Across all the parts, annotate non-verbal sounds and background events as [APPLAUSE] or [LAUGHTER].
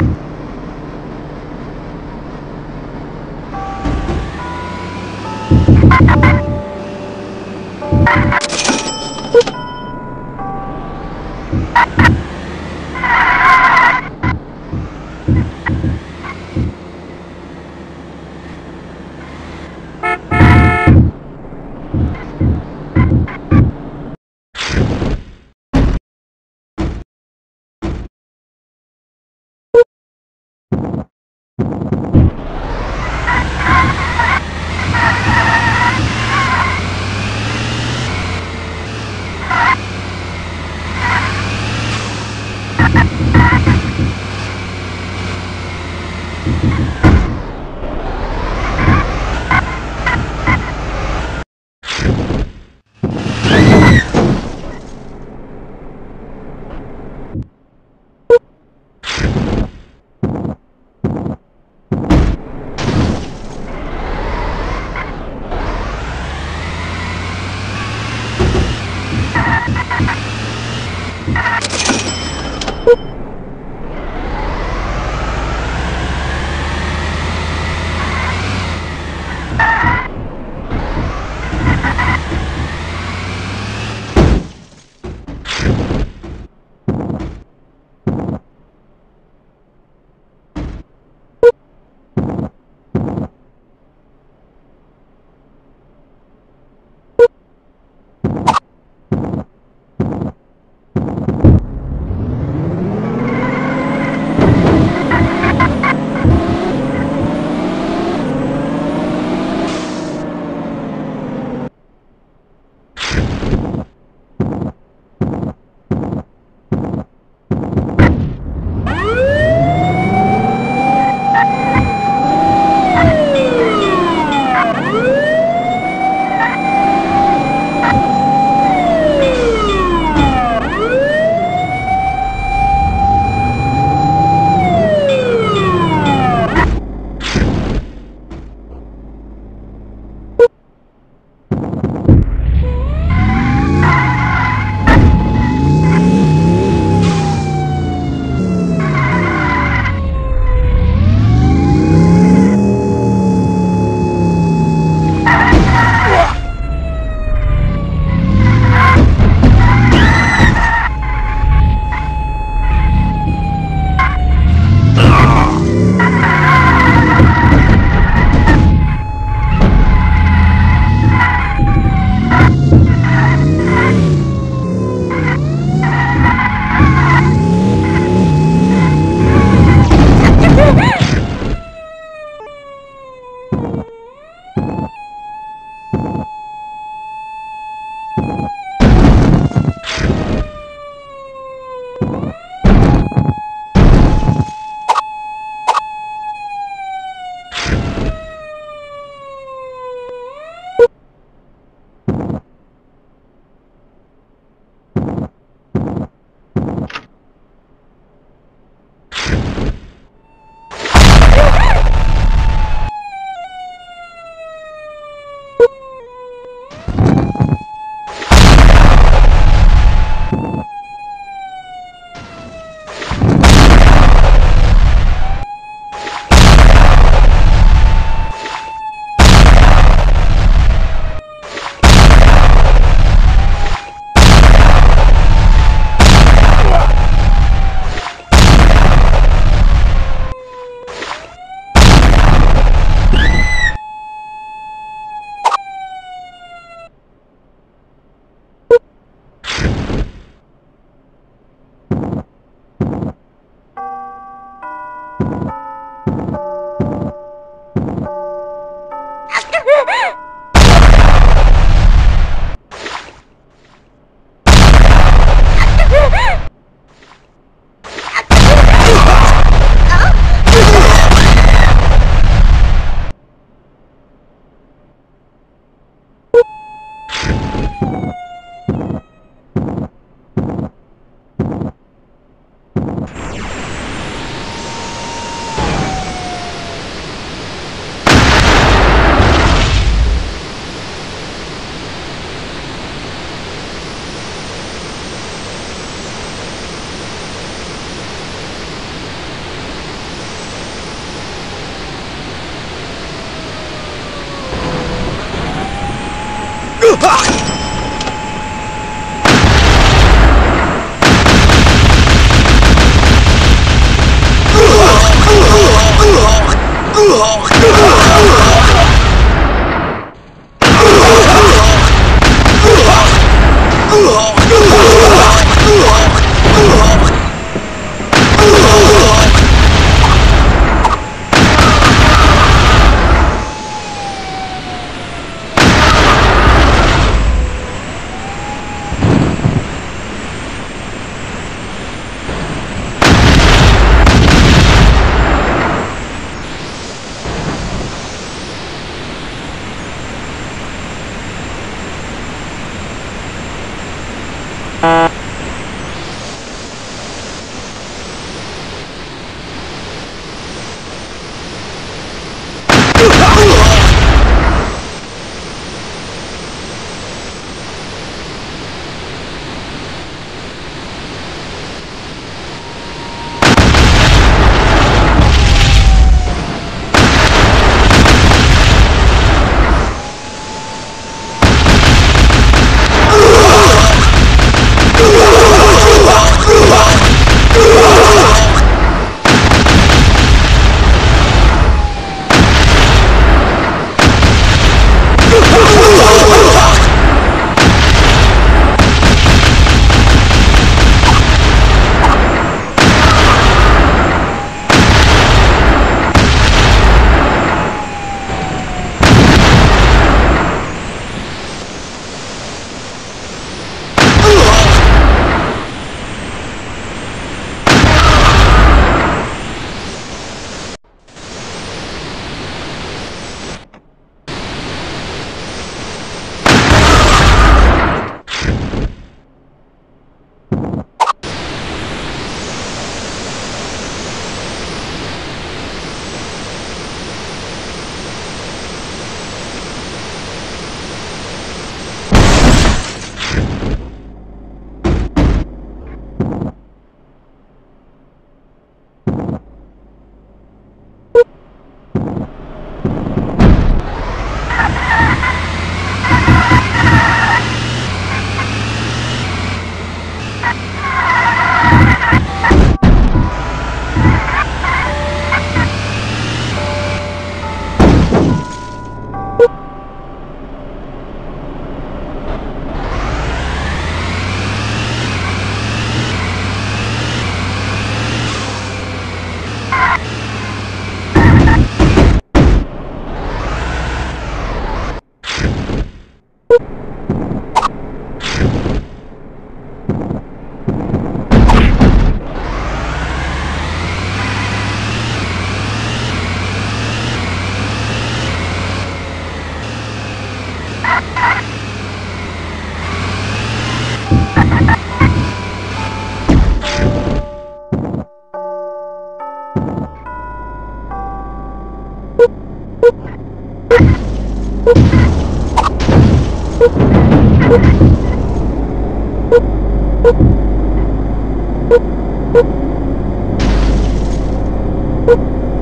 you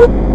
you [LAUGHS]